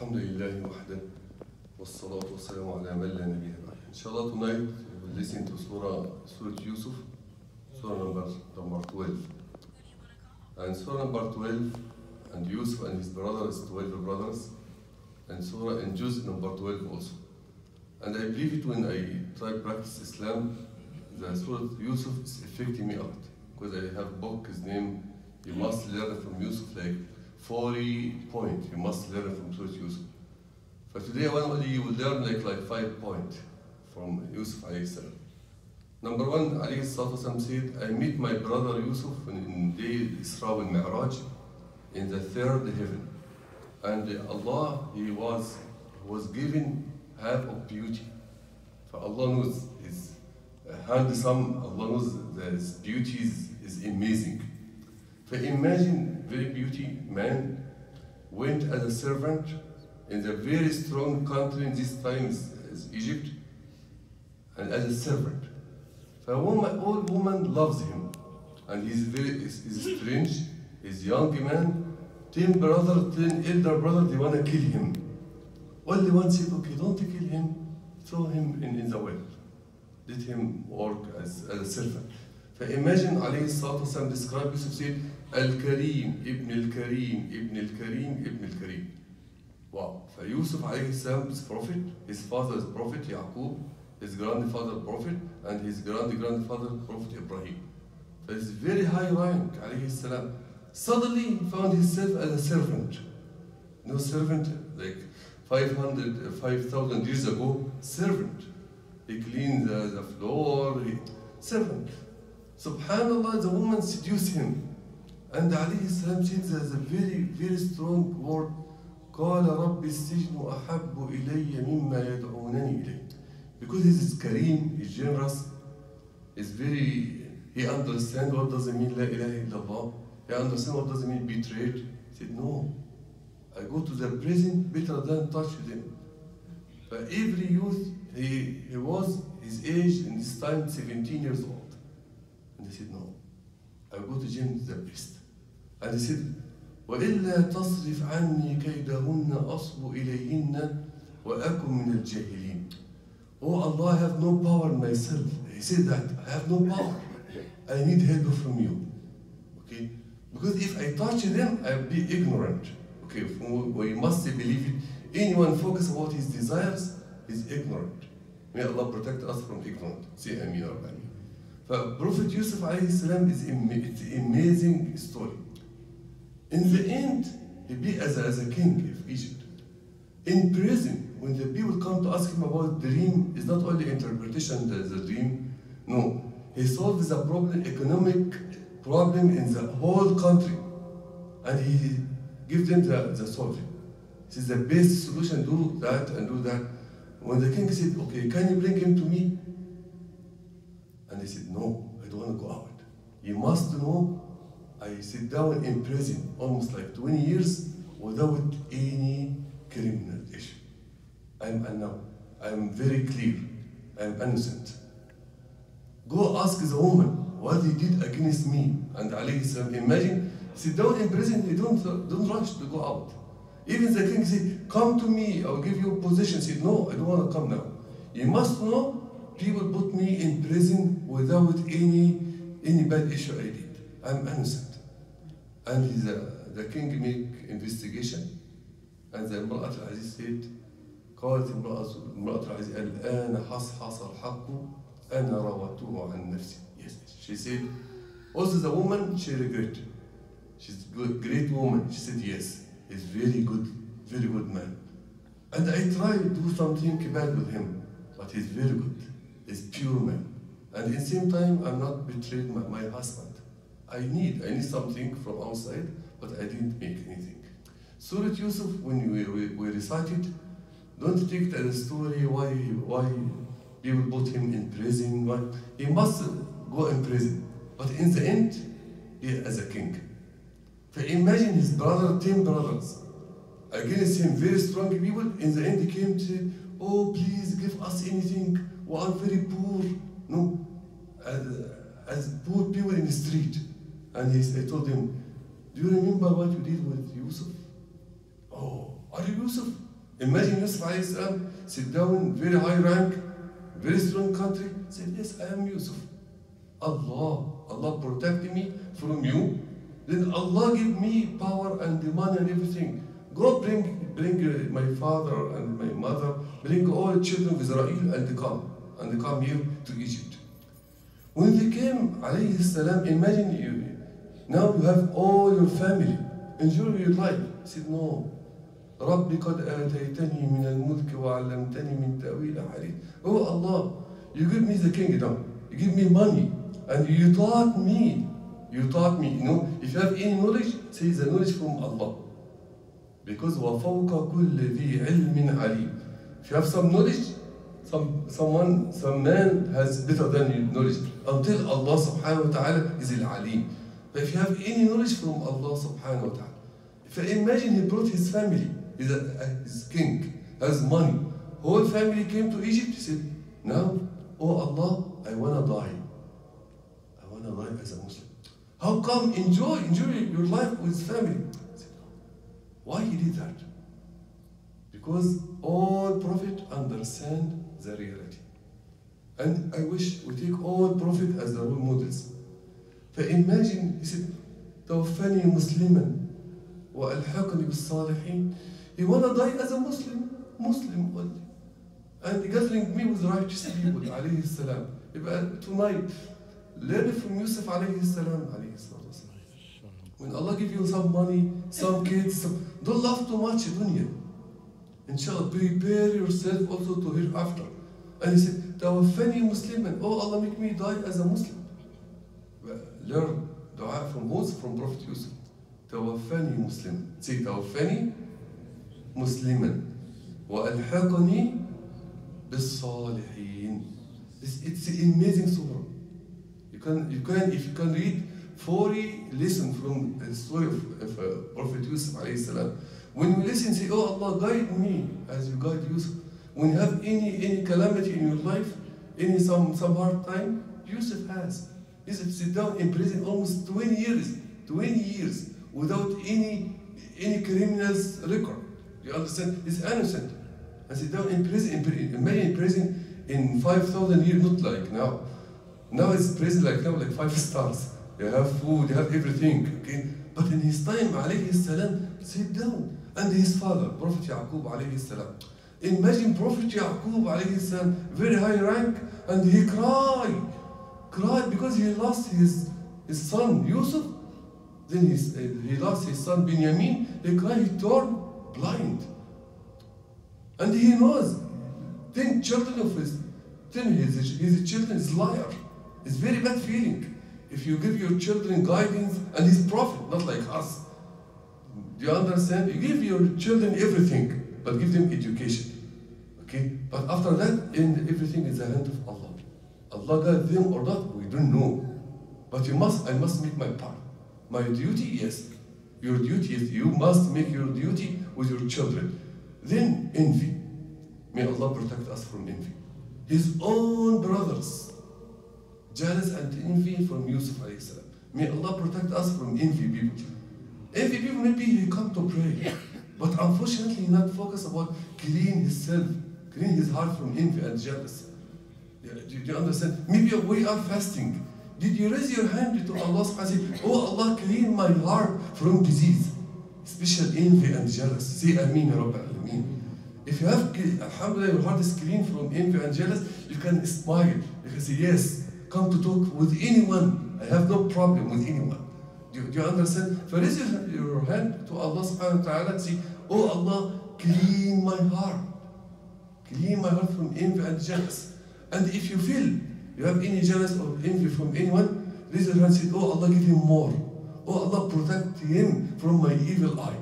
الحمد لله وحده والصلاة والسلام على من لا نبي بعده. إن شاء الله tonight we will listen to Surah, Surah Yusuf, Surah number, number 12. And Surah number 12, and Yusuf and his brothers, 12 brothers, and Surah and Juz number 12 also. And I believe it when I try practice Islam, the Surah Yusuf is affecting me a lot. Because I have book, his name, you must learn from Yusuf, like 40 points, you must learn from Surah Yusuf. For today, one only you will learn like, like five points from Yusuf alayhi. Number one, alayhi salatu said, I meet my brother Yusuf in, day Isra wal Mi'raj in the third heaven. And Allah, He was, was given half of beauty. For Allah knows His uh, handsome, Allah knows that His beauty is, is amazing. For imagine very beauty man, went as a servant in the very strong country in these times as Egypt, and as a servant. A woman, old woman loves him, and he's very is, is strange. He's young man, ten brother, ten elder brother, they wanna kill him. Only one said, okay, don't kill him, throw him in, in the well. Let him work as, as a servant. So Imagine Ali Sam described Yusuf said, Al-Karim, Ibn al-Karim, Ibn al-Karim, Ibn al-Karim. Wow. فيوسف عليه السلام is prophet, his father is prophet Yaqub, his grandfather prophet, and his grand-grandfather prophet Ibrahim. It's very high rank عليه السلام. Suddenly he found himself as a servant. No servant like 500, 5,000 years ago, servant. He cleaned the, the floor, he, servant. Subhanallah, the woman seduced him. And عليه السلام said there's a very, very strong word. قال رب السجن أحب إلي مما يدعونني إليه. Because he is Kareem, he's generous, he's very, he understands what does it mean La ilaha illallah. He understands what does it mean betrayed. He said, no, I go to the prison better than touch them. But every youth, he, he was his age in this time 17 years old. And he said, no, I go to jail the best. He said, وإلا تصرف عني كيدهن أصب إليهن وأكن من الجاهلين. Oh Allah, I have no power myself. He said that, I have no power. I need help from you. Okay? Because if I touch them, I'll be ignorant. Okay, we must believe it. Anyone focus about his desires is ignorant. May Allah protect us from ignorance. Say Ameen Rabbani. Prophet Yusuf is an amazing story. In the end, he be as a, as a king of Egypt. In prison, when the people come to ask him about the dream, it's not only interpretation the, the dream. No, he solves the problem, economic problem in the whole country, and he gives them the, the solution. This is the best solution. Do that and do that. When the king said, "Okay, can you bring him to me?" and they said, "No, I don't want to go out. You must know." I sit down in prison almost like 20 years without any criminal issue. I'm unknown. I'm very clear. I'm innocent. Go ask the woman what he did against me. And alayhi salam, imagine, sit down in prison, he don't, don't rush to go out. Even the king said, come to me, I'll give you a position. He said, no, I don't want to come now. You must know, people put me in prison without any, any bad issue I did. I'm innocent. And the, the king make investigation and the امرأة العزيز said قالت امرأة امرأة العزيز الآن حصحص الحق أنا راودته عن نفسي yes she said also the woman she regret she's a great woman she said yes he's very good very good man and I try to do something bad with him but he's very good he's pure man and at the same time I'm not betrayed my, my husband I need, I need something from outside, but I didn't make anything. Surah Yusuf, when we, we, we recite it, don't take it as story why, why people put him in prison. Why. He must go in prison, but in the end, he as a king. Imagine his brother, ten brothers, against him, very strong people. In the end, he came to Oh, please give us anything. We are very poor. No, as, as poor people in the street. And he, I told him, Do you remember what you did with Yusuf? Oh, are you Yusuf? Imagine Yusuf salam sit down, very high rank, very strong country, said, Yes, I am Yusuf. Allah, Allah protect me from you. Then Allah give me power and the money and everything. Go bring, bring uh, my father and my mother, bring all children of Israel and they come. And come here to Egypt. When they came, alayhi salam, imagine you, now you have all your family, enjoy your life. He said, no. ربي قد آتيتني من الملك وعلمتني من تأويل الحديث. Oh Allah, you give me the kingdom, you give me money, and you taught me. You taught me, you know, if you have any knowledge, say the knowledge from Allah. Because وَفَوْقَ كُلِّ ذِي عِلْمٍ عَلِيمٍ. If you have some knowledge, some someone, some man has better than you knowledge. Until Allah subhanahu wa ta'ala is al-alim. If you have any knowledge from Allah subhanahu wa ta'ala, if imagine he brought his family, he's a, his king, has money. Whole family came to Egypt, he said, now, oh Allah, I wanna die. I wanna die as a Muslim. How come enjoy, enjoy your life with family? Said. Why he did that? Because all prophet understand the reality. And I wish we take all prophet as the role models. Said توفني مسلما وألحقني بالصالحين He wanna die as a Muslim, Muslim only. And gathering me with righteous people عليه السلام. يبقى tonight learn from Yusuf عليه السلام عليه الصلاة والسلام. When Allah give you some money, some kids, some, don't love too much dunya. Inshallah, prepare yourself also to hereafter. And he said, توفني مسلما. Oh Allah, make me die as a Muslim. Learn dua from who? From Prophet Yusuf. توفني مسلما. Say توفني مسلما وألحقني بالصالحين. It's, it's an amazing surah. You can, you can, if you can read 40 lessons from the story of, of uh, Prophet Yusuf alayhi salam. When you listen, say, Oh Allah, guide me as you guide Yusuf. When you have any any calamity in your life, any some some hard time, Yusuf has. Yusuf sit down in prison almost 20 years, 20 years without any any criminal's record. You understand? He's innocent. And sit down in prison, in, in prison in 5,000 years, not like now. Now it's prison like now, like five stars. You have food, you have everything. Okay? But in his time, alayhi salam, sit down. And his father, Prophet Yaqub alayhi salam. Imagine Prophet Yaqub alayhi salam, very high rank, and he cried. Cried because he lost his, his son Yusuf. Then his, uh, he lost his son Benjamin. He cried, he turned blind. And he knows, ten children of his, ten his, his children is liar. It's very bad feeling. If you give your children guidance, and he's prophet, not like us. Do you understand? You give your children everything, but give them education. Okay? But after that, in everything is the hand of Allah. Allah guide them or not, we don't know. But you must, I must make my part. My duty, yes. Your duty is you must make your duty with your children. Then envy. May Allah protect us from envy. His own brothers, jealous and envy from Yusuf alayhi salam. May Allah protect us from envy people. Envy people maybe he come to pray, but unfortunately he not focus about clean himself, clean his heart from envy and jealousy. Do, you understand? Maybe we are fasting. Did you raise your hand to Allah subhanahu wa ta'ala? Oh Allah, clean my heart from disease, special envy and jealousy. Say Ameen, Rabbi Alameen. If you have, Alhamdulillah, your heart is clean from envy and jealous, you can smile. You can say, yes, come to talk with anyone. I have no problem with anyone. Do, do you understand? So raise your, your hand to Allah subhanahu wa ta'ala and say, Oh Allah, clean my heart. Clean my heart from envy and jealous. And if you feel you have any jealous or envy from anyone, raise your hand and say, Oh Allah, give him more. Oh Allah, protect him from my evil eye.